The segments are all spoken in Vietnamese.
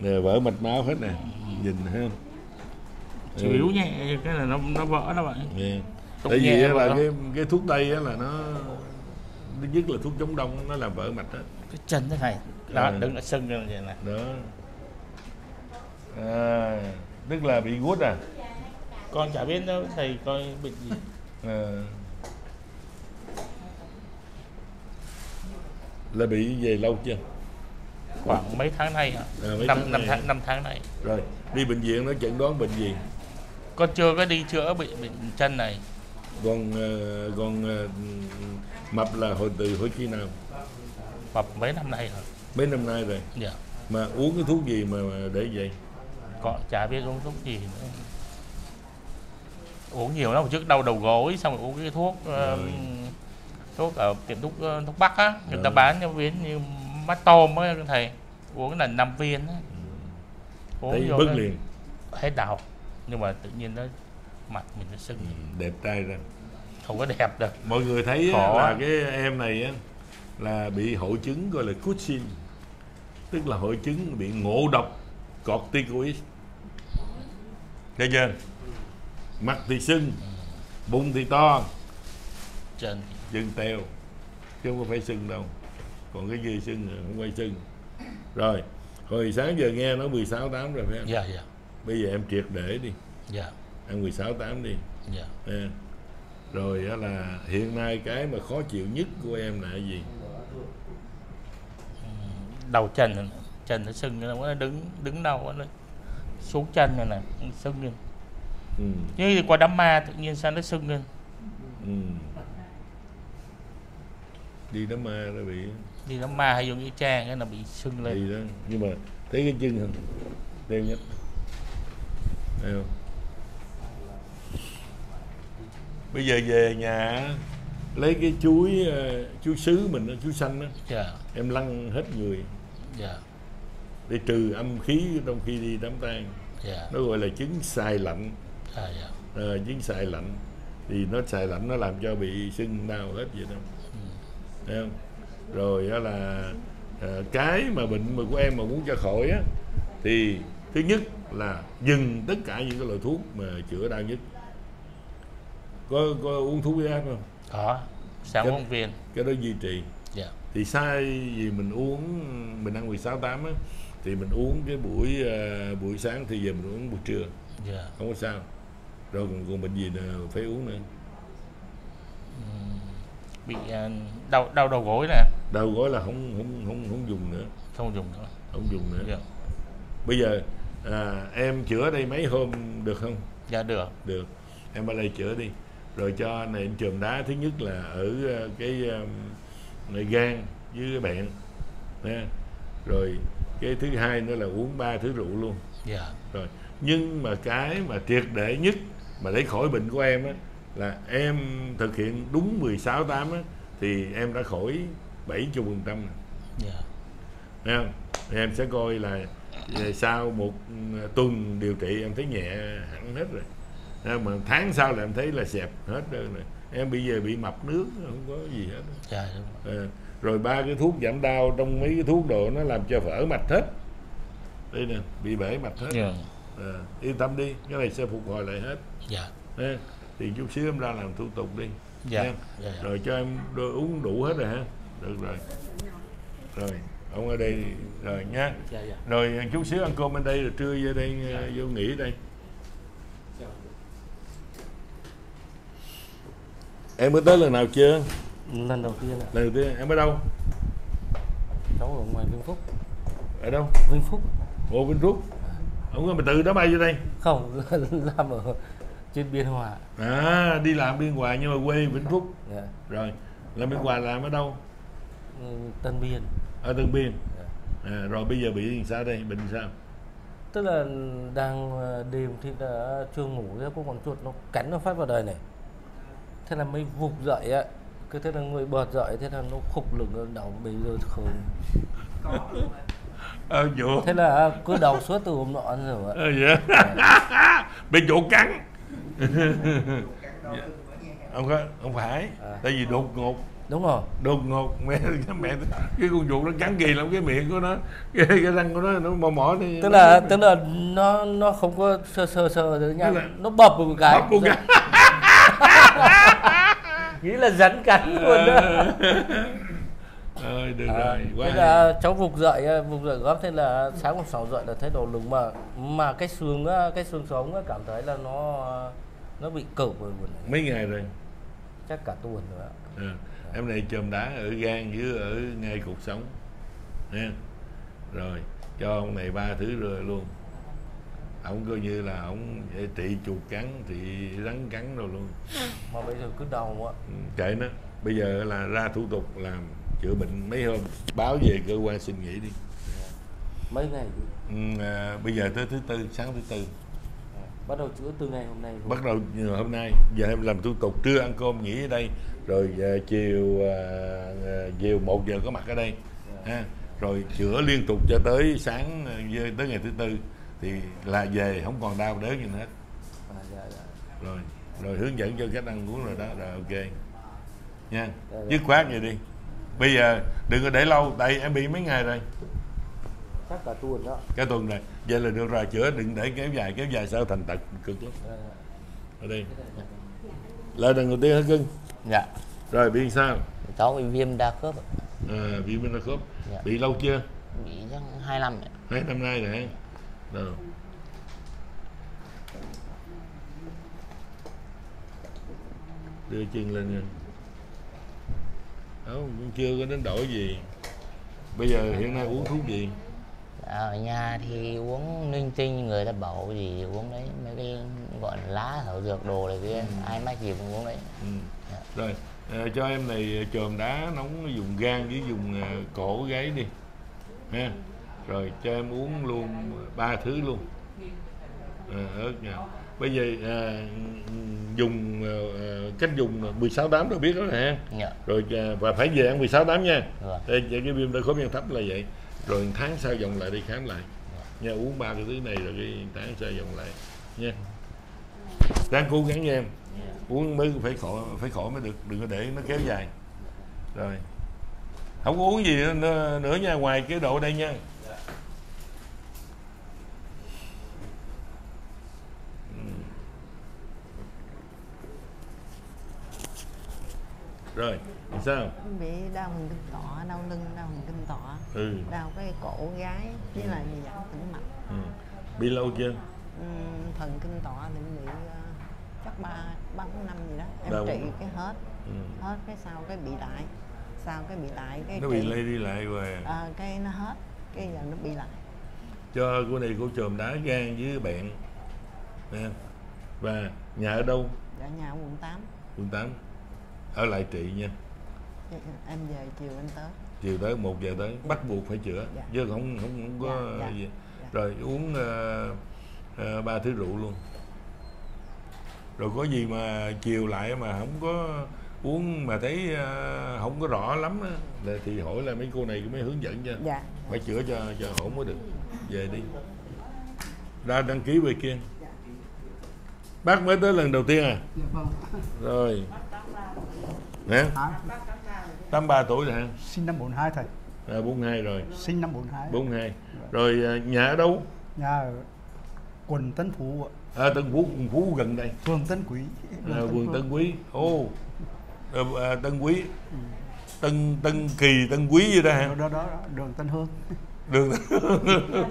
nè vỡ mạch máu hết nè. Nhìn ha chủ yếu nhẹ cái là nó nó vỡ đó bạn. Nè. Tại vì là cái cái thuốc tây á là nó thứ nhất là thuốc chống đông nó làm vỡ mạch hết cái chân thế này đó Ừ. đứng ở sưng như vậy này đó. À, tức là bị gút à? Con chả biết đâu thầy coi bệnh gì. À. là bị về lâu chưa khoảng mấy tháng nay hả À, mấy năm tháng năm tháng năm tháng này rồi đi bệnh viện nó chẩn đoán bệnh gì? Con chưa có đi chữa bệnh bệnh chân này. Còn ờ, còn ờ, mập là hồi từ hồi khi nào? Mập mấy năm nay rồi mấy năm nay rồi. Dạ. Mà uống cái thuốc gì mà để vậy? Có chả biết uống thuốc gì nữa. Uống nhiều lắm trước đau đầu gối xong rồi uống cái thuốc Rồi. thuốc ở tiệm thuốc thuốc bắc á. Người ta bán cho viên như mắt tôm á thầy. Uống là 5 viên á. Uống thấy vô bứt nó liền. Hết đau. Nhưng mà tự nhiên nó mặt mình nó sưng. Đẹp trai ra. Không có đẹp được mọi người thấy á, Khó là cái em này á là bị hội chứng gọi là Cushing. Tức là hội chứng bị ngộ độc corticoid. Thấy chưa? Mặt thì sưng bụng thì to. Chân chân teo. Chứ không có phải sưng đâu còn cái gì sưng là không phải sưng. Rồi hồi sáng giờ nghe nó 16 8 rồi phải không? Dạ dạ. Bây giờ em triệt để đi. Dạ. Ăn 16 8 đi. Dạ. Nha. rồi á là hiện nay cái mà khó chịu nhất của em là cái gì? Đầu chân chân nó sưng nó đứng đứng đâu nó xuống chân này nè sưng lên. Ừ. như qua đám ma tự nhiên sao nó sưng lên. Ừ. đi đám ma nó bị đi đám ma hay vô nghĩa trang cái là bị sưng lên. Đó. Nhưng mà thấy cái chân không đeo nhất thấy không? Bây giờ về nhà lấy cái chuối ờ, chuối sứ mình đó, chuối xanh đó dạ. em lăn hết người. Dạ. Để trừ âm khí trong khi đi đám tang. Dạ. Nó gọi là chứng xài lạnh. Dạ dạ. Ờ, chứng xài lạnh. Thì nó xài lạnh nó làm cho bị sưng đau hết vậy đó. Thấy không rồi là ờ, cái mà bệnh mà của em mà muốn cho khỏi á thì thứ nhất là dừng tất cả những cái loại thuốc mà chữa đau nhất. Có có uống thuốc huyết áp không? Có sáng uống viên. cái đó duy trì. Dạ. Thì sai gì mình uống mình ăn 16 8 á thì mình uống cái buổi ờ, buổi sáng thì giờ mình uống buổi trưa. Dạ. Không có sao. Rồi còn, còn bệnh gì nào phải uống nữa bị à, đau đau đầu gối nè. Đầu gối là không không không không dùng nữa. Không dùng nữa. Không dùng nữa. Dạ. Bây giờ à, em chữa đây mấy hôm được không? Dạ được. Được. Em ở đây chữa đi. Rồi cho này chườm đá. Thứ nhất là ở ờ, cái nơi gan với cái bẹn nha rồi cái thứ hai nữa là uống ba thứ rượu luôn. Dạ. Rồi nhưng mà cái mà triệt để nhất mà để khỏi bệnh của em á là em thực hiện đúng 16 8 á thì em đã khỏi 70 phần trăm dạ. Thấy không? Thì em sẽ coi là sau một ừ, tuần điều trị em thấy nhẹ hẳn hết rồi. Thấy không? mà tháng sau là em thấy là xẹp hết rồi. Em bây giờ bị mập nước không có gì hết. Dạ đúng rồi. Ờ, rồi ba cái thuốc giảm đau trong mấy cái thuốc đồ nó làm cho vỡ mạch hết. Đây nè bị bể mạch hết. Dạ. Ờ, yên tâm đi cái này sẽ phục hồi lại hết. Dạ. Nha. Thì chút xíu em ra làm thủ tục đi. Dạ Nha. dạ dạ. rồi cho em đôi uống đủ hết rồi hả? Được rồi. Rồi ông ở đây rồi nhá dạ dạ. Rồi chút xíu ăn cơm bên đây rồi trưa vô đây ờ, vô nghỉ đây. Em mới tới lần nào chưa? Lần đầu tiên ạ. Lần đầu tiên em ở đâu? Cháu ở ngoài Vĩnh Phúc. Ở đâu? Vĩnh Phúc Ồ Vinh Phúc? Ông có mà tự đó bay vô đây. Không làm ở trên biên hòa. À đi làm biên hòa nhưng mà quê Vĩnh Phúc. Dạ. rồi làm biên hòa làm ở đâu? Ừ, Tân Biên. Ở Tân Biên. Dạ. à, rồi bây giờ bị sao đây? Bệnh sao? Tức là đang ờ, đêm thì đã chưa ngủ thế có con chuột nó cắn nó phát vào đời này. Thế là mới vụt dậy á. Cứ thế là người bật dậy thế là nó khục lửng ở đầu bây giờ khờ. Ờ chỗ thế là cứ đầu suốt từ hôm nọ giờ ạ. Ờ vậy. Bị chỗ cắn không có không phải À. tại vì đột ngột. Đúng rồi. Đột ngột. Mẹ cái mẹ cái con chuột nó cắn kỳ lắm cái miệng của nó cái, cái răng của nó nó mò mỏ đi. Tức là tức là nó nó không có sơ sơ sơ rồi nha là- nó bập một cái. bắp một cái. Nghĩ là rắn cắn luôn đó. Ơi được À, rồi quá thế là cháu vùng dậy à, vùng dậy góp thế là sáng hôm sau dậy là thấy đầu lưng mà mà cái xương á, cái xương sống á, cảm thấy là nó nó bị cẩu rồi buồn mấy ngày rồi? Chắc cả tuần rồi ạ. À, em này chườm đá ở gan với ở ngay cột sống. Nha. Rồi cho ông này ba thứ rồi luôn. Ông coi như là ông trị chuột cắn trị rắn cắn rồi luôn. Mà bây giờ cứ đau á Ừ, kệ nó. Bây giờ là ra thủ tục làm chữa bệnh mấy hôm. Báo về cơ quan xin nghỉ đi. Mấy ngày chứ. ừ, à, bây giờ tới thứ tư sáng thứ tư bắt đầu chữa từ ngày hôm nay bắt đầu hôm nay. Giờ em làm thủ tục trưa ăn cơm nghỉ ở đây. Rồi à, chiều à, à, chiều một giờ có mặt ở đây. Ha. Rồi chữa liên tục cho tới sáng với- tới ngày thứ tư. Thì là về không còn đau đớn gì nữa hết. À, dạ, dạ. rồi rồi hướng dẫn cho cách ăn uống rồi đó rồi ok. Nha. Dạ, dạ. dứt khoát vậy đi. Bây giờ đừng có để lâu tại em bị mấy ngày rồi. Chắc cả tuần đó. Cả tuần rồi vậy là được rồi chữa đừng để kéo dài kéo dài sao thành tật. Cực lắm. Dạ, ở đây. Lời lần đầu tiên hả cưng? Dạ. Rồi bị sao? Cháu bị viêm đa khớp à, bị bên khớp. Dạ. bị lâu chưa? Bị chắc hai năm ạ. hai năm nay rồi rồi. Đưa chân lên nha. Không cũng chưa có đến đổi gì. Bây giờ hiện nay uống thuốc gì ở nhà thì uống linh tinh người ta bảo gì uống đấy mấy cái gọi là lá thảo dược đồ này kia ai mách gì cũng uống đấy. Ừ. Dạ. rồi à, cho em này chườm đá nóng dùng gan với dùng à, cổ gáy đi. Ha rồi cho em uống luôn ba thứ luôn. À, ớt nha. Bây giờ à, dùng à, cách dùng 16 tám rồi biết đó nè ha dạ. Rồi à, và phải về ăn 16 tám nha. Vâng. Đây, cái viêm đa khớp gan thấp là vậy rồi tháng sau vòng lại đi khám lại. Nha uống ba cái thứ này rồi cái tháng sau vòng lại. Nha. Ráng cố gắng nha em. Uống mới phải khỏi phải khỏi mới được đừng có để nó kéo dài. Rồi. Không có uống gì nữa, nữa nha ngoài cái độ đây nha. Rồi sao? Bị đau lưng tọa đau lưng đau thần kinh tọa ừ, đau cái cổ gái với lại gì dạng tĩnh mạch ừ. bị lâu chưa? Ừm, thần kinh tọa thì bị ờ, chắc ba ba năm gì đó. Em bốn trị năm. cái hết. Ừ. hết cái sau cái bị lại. Sau cái bị lại cái nó bị trị- lây đi lại rồi Ờ, cái nó hết cái giờ nó bị lại. Cho cô này cô chồm đá gan với bạn Nè. và nhà ở đâu? Ở nhà ở quận 8 quận 8 ở lại trị nha. Em về chiều em tới chiều tới 1 giờ tới bắt buộc phải chữa Dạ. chứ không không không có Dạ, dạ, gì. dạ. rồi uống ờ, ờ, ba thứ rượu luôn. Rồi có gì mà chiều lại mà không có uống mà thấy ờ, không có rõ lắm á, thì hỏi là mấy cô này mới hướng dẫn cho dạ. Phải chữa cho cho ổn mới được. Về đi. Ra đăng ký về kia. Bác mới tới lần đầu tiên à? Dạ vâng. rồi. Nè? 83 tuổi rồi hả? Sinh năm 42 thầy. à, 42 rồi. Sinh năm 42. 42 rồi à, nhà ở đâu? Nhà ở quận Tân Phú, ạ. à, Tân Phú Tân Phú gần đây. Phường Tân Quý. à, quận Phước. Tân Quý. Ô à, à, Tân Quý. Tân Tân Kỳ Tân Quý gì đó hả? Đó, đó, đó, đường Tân Hương. đường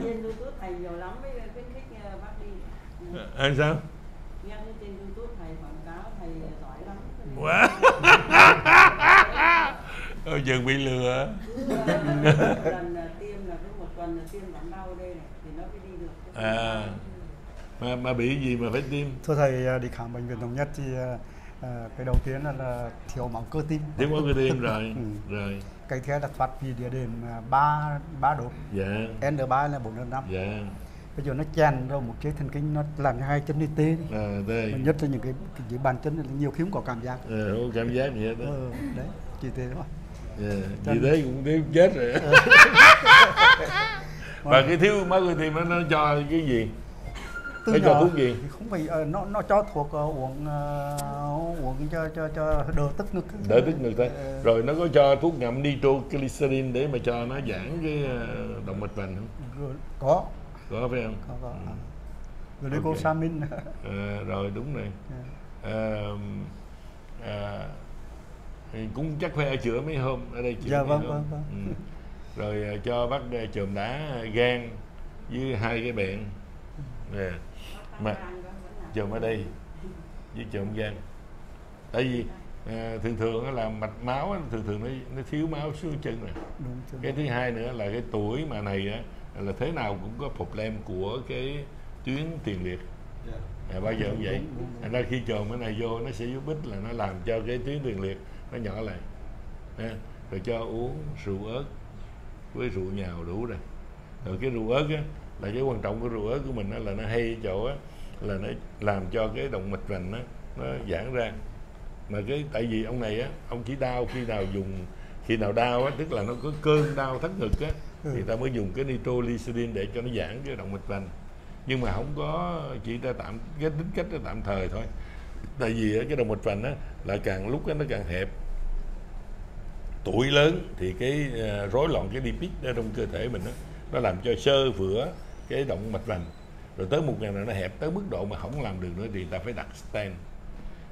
trên youtube thầy nhiều lắm mới khuyến khích ờ, bác đi. À, sao? Nghe trên youtube thầy quảng cáo thầy giỏi lắm. Quá ôi chừng bị lừa một lần là tiêm là cứ một tuần là tiêm giảm đau đây này thì nó mới đi được à mà mà bị gì mà phải tiêm Thưa thầy à, đi khám bệnh viện thống nhất thì à, à, cái đầu tiên là, là thiếu máu cơ tim. tiêm có cái tiêm rồi Ừ. rồi Cái thứ hai là thoát vị địa điểm à, ba ba độ. dạ N3 là 4 năm. dạ Bây giờ nó chèn rồi một cái thần kinh nó làm cho hai chân đi tê đi. à, đây Mà nhất là những cái, cái bàn chân là nhiều khi không có cảm giác. không có cảm giác gì hết đó Ờ, đấy, chỉ thế thôi. Yeah. vì thế cũng thiếu chết rồi. Và cái thiếu máu cơ tim nó, nó cho cái gì? Từ nó cho thuốc gì? thì không phải ờ, nó nó cho thuốc ờ, uống ờ, uống cho cho cho đỡ tức ngực. Đỡ tức ngực thôi. Ờ, rồi nó có cho thuốc ngậm nitroglycerin để mà cho nó giãn cái ờ, động mạch vành không? Rồi có. Có phải không? Có có. Ừ. rồi glucosamine Ờ, rồi đúng rồi. Ờ, ờ, thì cũng chắc phải ở chữa mấy hôm ở đây chữa Dạ, mấy vâng, hôm. vâng, vâng. Ừ. rồi ờ, cho bác chườm đá gan với hai cái bệnh nè mà chườm ở đây với chườm gan tại vì à, thường thường á là mạch máu thường thường nó, nó thiếu máu xuống chân đúng chưa? cái thứ hai nữa là cái tuổi mà này á là thế nào cũng có problem của cái tuyến tiền liệt à, bao giờ cũng vậy thành ra khi chồn cái này vô nó sẽ giúp ích là nó làm cho cái tuyến tiền liệt nó nhỏ lại. Ha. rồi cho uống rượu ớt với rượu nhào đủ rồi. Rồi cái rượu ớt á là cái quan trọng của rượu ớt của mình á, là nó hay chỗ á là nó làm cho cái động mạch vành á nó giãn ra. Mà cái tại vì ông này á ông chỉ đau khi nào dùng khi nào đau á tức là nó có cơn đau thắt ngực á thì ta mới dùng cái nitroglycerin để cho nó giãn cái động mạch vành. Nhưng mà không có chỉ ta tạm cái tính cách nó tạm thời thôi. Tại vì á, cái động mạch vành á là càng lúc á, nó càng hẹp tuổi lớn thì cái à, rối loạn cái lipid ở trong cơ thể mình á nó làm cho sơ vữa cái động mạch vành. Rồi tới một ngày nào nó hẹp tới mức độ mà không làm được nữa thì ta phải đặt stent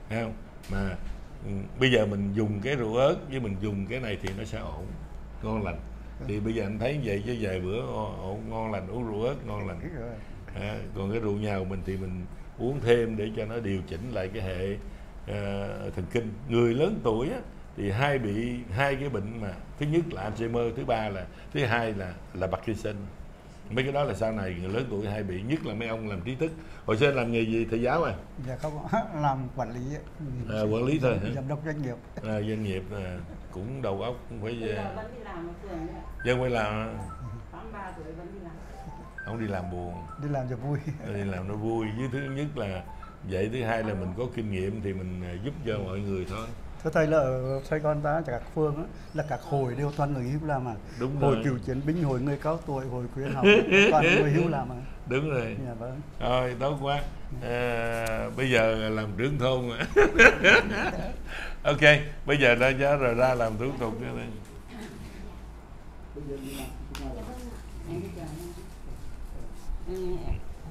thấy không? Mà ừ, bây giờ mình dùng cái rượu ớt với mình dùng cái này thì nó sẽ ổn ngon lành. Thì bây giờ anh thấy vậy chứ vài bữa ổn, ổn ngon lành uống rượu ớt ngon lành. À, còn cái rượu nhào mình thì mình uống thêm để cho nó điều chỉnh lại cái hệ ờ, thần kinh. Người lớn tuổi á, thì hai bị hai cái bệnh mà thứ nhất là Alzheimer thứ ba là thứ hai là là Parkinson. Mấy cái đó là sau này người lớn tuổi hay bị nhất là mấy ông làm trí thức. Hồi xưa làm nghề gì? Thầy giáo à, dạ không làm quản lý à quản lý thôi hả? giám đốc doanh nghiệp. À doanh nghiệp à, cũng đầu óc cũng phải ạ. dân phải làm 83 tuổi vẫn đi làm. ông đi làm buồn. Đi làm cho vui. Đi làm nó vui. Với thứ nhất là vậy thứ hai là mình có kinh nghiệm thì mình à, giúp cho mọi người thôi thưa thầy là ở Sài Gòn ta các phương á, là các hội đều toàn người hưu làm mà đúng hội rồi cựu chiến binh hội người cao tuổi hội khuyến học toàn người hưu làm mà đúng rồi dạ vâng thôi tốt quá à, bây giờ làm trưởng thôn rồi. ok bây giờ ra giá rồi ra làm thủ tục cho đây Em đi chờ em.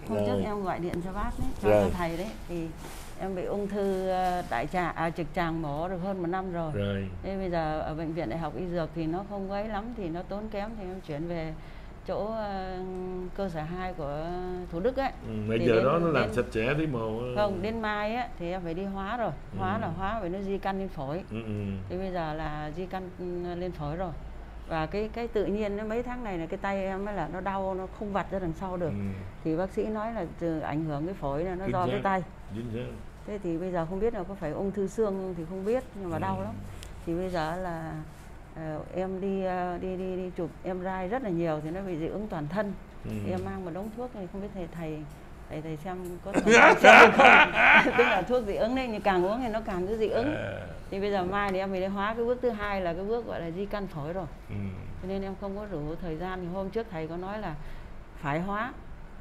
Hôm Rồi. trước em gọi điện cho bác đấy, cho, Rồi. cho thầy đấy thì em bị ung thư ờ, đại tràng à, trực tràng mổ được hơn một năm rồi. rồi Thế bây giờ ở bệnh viện đại học y dược thì nó không ấy lắm thì nó tốn kém thì em chuyển về chỗ ờ, cơ sở 2 của Thủ Đức ấy. ừ, bây giờ đến- đó nó làm đến- sạch sẽ tí mồ Không, đến mai á thì em phải đi hóa rồi. Hóa Ừ. là hóa phải nó di căn lên phổi. ừ, ừ. Thì bây giờ là di căn lên phổi rồi. Và cái cái tự nhiên nó mấy tháng này là cái tay em ấy là nó đau nó không vặt ra đằng sau được. Ừ. Thì bác sĩ nói là từ ảnh hưởng cái phổi là nó Chính do xác. cái tay. chính xác Thế thì bây giờ không biết là có phải ung thư xương không thì không biết nhưng mà Ừ. đau lắm. Thì bây giờ là ờ, em đi ờ, đi đi đi chụp em rai rất là nhiều thì nó bị dị ứng toàn thân. ừ. Thì em mang một đống thuốc này không biết thầy thầy thầy thầy xem có xem được không? Tức là thuốc dị ứng đấy nhưng càng uống thì nó càng cứ dị ứng. À, Thì bây giờ mai thì em phải đi hóa cái bước thứ hai là cái bước gọi là di căn phổi rồi. ừ. Cho nên em không có đủ thời gian thì hôm trước thầy có nói là phải hóa.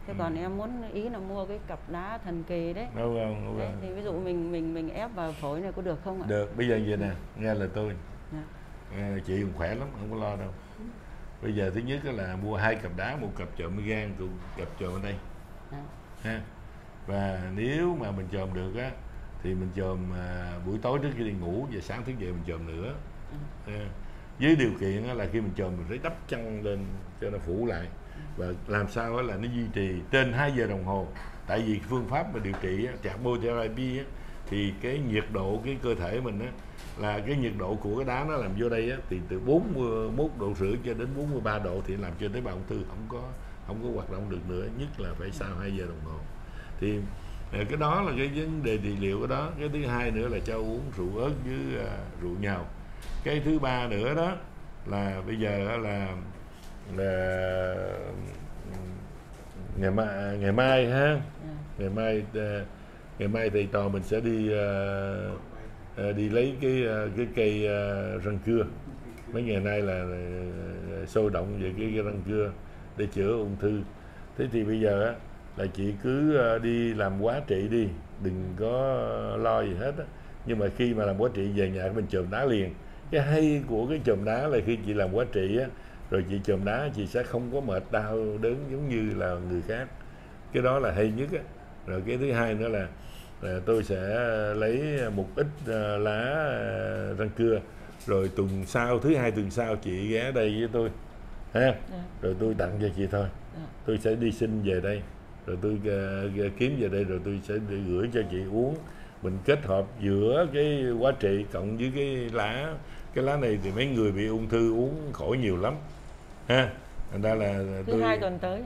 Thế còn Ừ. em muốn ý là mua cái cặp đá thần kỳ đấy. không đâu Đấy, không. thì ví dụ mình mình mình ép vào phổi này có được không ạ? được bây giờ vậy nè nghe lời tôi Dạ. à, chị còn khỏe lắm không có lo đâu bây giờ thứ nhất là mua hai cặp đá một cặp chợ gan một cặp chợ ở đây Dạ. ha và nếu mà mình chồm được á thì mình chồm à, buổi tối trước khi đi ngủ và sáng thức dậy mình chồm nữa ha. với điều kiện là khi mình chồm mình phải đắp chăn lên cho nó phủ lại và làm sao là nó duy trì trên 2 giờ đồng hồ. Tại vì phương pháp mà điều trị á, charbotherapy á, thì cái nhiệt độ cái cơ thể mình á là cái nhiệt độ của cái đá nó làm vô đây á, thì từ 41 độ rưỡi cho đến 43 độ thì làm cho tế bào ung thư không có không có hoạt động được nữa nhất là phải sau 2 giờ đồng hồ. Thì à, cái đó là cái vấn đề trị liệu cái đó. Cái thứ hai nữa là cho uống rượu ớt với uh, rượu nhào. Cái thứ ba nữa đó là bây giờ là ngày mai ngày mai ha. Dạ. ngày mai à, ngày mai thầy trò mình sẽ đi à, đi lấy cái cái cây răng cưa. Mấy ngày nay là sôi động về cái, cái răng cưa để chữa ung thư. Thế thì bây giờ là chị cứ ờ, đi làm quá trị đi đừng có lo gì hết á. Nhưng mà khi mà làm quá trị về nhà mình chườm đá liền. Cái hay của cái chườm đá là khi chị làm quá trị á rồi chị chườm đá chị sẽ không có mệt đau đớn giống như là người khác. Cái đó là hay nhất á. Rồi cái thứ hai nữa là, tôi sẽ lấy một ít ờ, lá ờ, răng cưa rồi tuần sau thứ hai tuần sau chị ghé đây với tôi ha? Dạ. rồi tôi tặng cho chị thôi. Dạ. tôi sẽ đi xin về đây. Rồi tôi ờ, kiếm về đây rồi tôi sẽ gửi cho chị uống. Mình kết hợp giữa cái quá trị cộng với cái lá. Cái lá này thì mấy người bị ung thư uống khỏi nhiều lắm ha thành ra là thứ tôi hai tuần tới.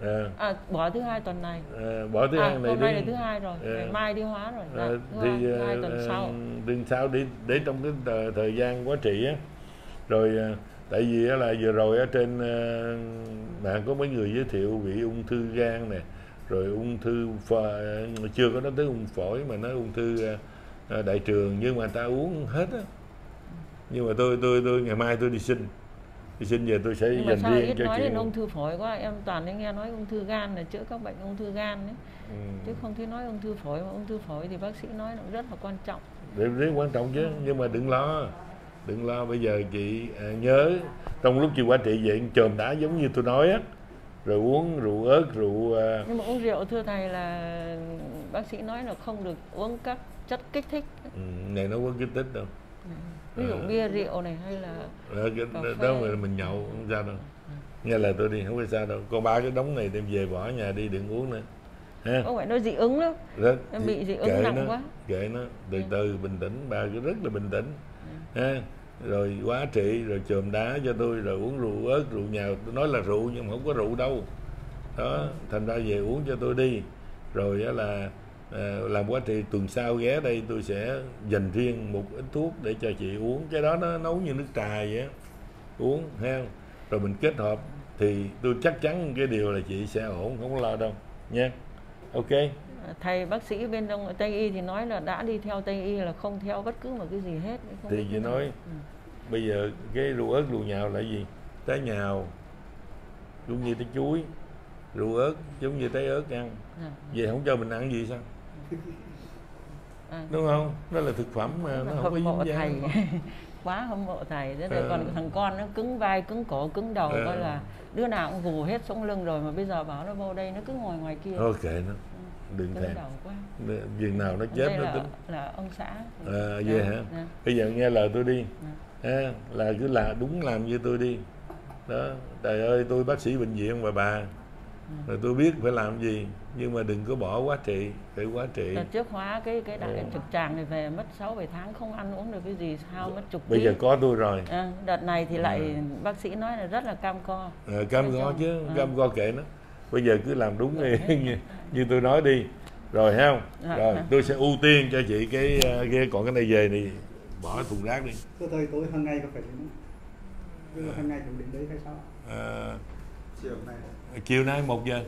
Ờ, à bỏ thứ hai tuần này. Ờ, bỏ thứ à, ăn này hôm nay đi. là thứ hai rồi Ờ. ngày mai đi hóa rồi. Ờ, thứ, thì hai, thứ hai tuần sau. tuần sau để để trong cái thời, thời gian quá trị á. Rồi tại vì á là vừa rồi ở trên mạng có mấy người giới thiệu bị ung thư gan nè rồi ung thư phổi, chưa có nói tới ung phổi mà nói ung thư đại trường nhưng mà ta uống hết á. Nhưng mà tôi tôi tôi ngày mai tôi đi xin đi xin về tôi sẽ nhưng mà dành sao riêng cho nói chị. đến ung thư phổi quá em toàn nghe nói ung thư gan là chữa các bệnh ung thư gan ấy. Ừ. chứ không thấy nói ung thư phổi mà ung thư phổi thì bác sĩ nói là rất là quan trọng. Rất, rất quan trọng chứ nhưng mà đừng lo đừng lo. Bây giờ chị à, nhớ trong lúc chị qua trị vậy chườm đá giống như tôi nói á rồi uống rượu ớt rượu à, nhưng mà uống rượu thưa thầy là bác sĩ nói là không được uống các chất kích thích. Ừ, này nó có kích thích đâu ví dụ Ờ. bia rượu này hay là đó, cái, Cà đó, phê. đó mà mình nhậu không sao đâu. Nghe lời tôi đi không có sao đâu. Con ba cái đống này đem về bỏ nhà đi đừng uống nữa. Ha không phải nó dị ứng lắm. Rất Em bị dị ứng nặng nó, quá. kệ nó. Từ Ừ. từ bình tĩnh bà cứ rất là bình tĩnh. Ha rồi quá trị rồi chườm đá cho tôi rồi uống rượu ớt rượu nhào. Tôi nói là rượu nhưng mà không có rượu đâu. Đó thành ra về uống cho tôi đi. Rồi á là à, làm quá trị tuần sau ghé đây tôi sẽ dành riêng một ít thuốc để cho chị uống. Cái đó nó nấu như nước trà vậy á. Uống ha. Rồi mình kết hợp thì tôi chắc chắn cái điều là chị sẽ ổn không có lo đâu nha. Ok. Thầy bác sĩ bên đông tây y thì nói là đã đi theo tây y là không theo bất cứ một cái gì hết không thì chị nói Ừ. bây giờ cái rượu ớt rượu nhào là gì? Trái nhào giống như trái chuối. Rượu ớt giống như trái ớt ăn. Dạ. về không cho mình ăn gì sao À, đúng không? Đó là thực phẩm mà nó không có dính thầy dáng. quá hâm mộ thầy. Thế rồi Ờ. còn thằng con nó cứng vai cứng cổ cứng đầu Ờ. coi là đứa nào cũng gù hết sống lưng rồi mà bây giờ bảo nó vô đây nó cứ ngồi ngoài kia. Ok nó. Đừng cứng thèm. chừng nào nó chết nó là, tính. là ông xã. À, Dạ, vậy hả? dạ. bây giờ nghe lời tôi đi. Dạ. ha, là cứ là đúng làm như tôi đi. Đó. Trời ơi tôi bác sĩ bệnh viện mà bà rồi tôi biết phải làm gì nhưng mà đừng có bỏ quá trị phải quá trị Đợt trước hóa cái cái đại Ừ. trực tràng này về mất 6 7 tháng không ăn uống được cái gì sao mất chục bây ký. giờ có tôi rồi À, đợt này thì lại Ừ. bác sĩ nói là rất là cam co. Ờ, cam go chứ ờ. cam go kệ nó bây giờ cứ làm đúng như, như, như tôi nói đi rồi ha không Dạ, rồi dạ. tôi sẽ ưu tiên cho chị cái ờ, cái còn cái này về thì bỏ thùng rác đi Thưa thầy, tối hàng ngày có phải đến hàng ngày cũng đến đấy hay sao? Ờ, Chiều này chiều nay một giờ.